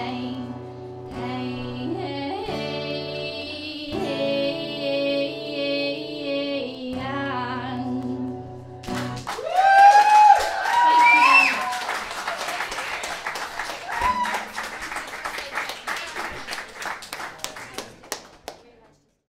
pain.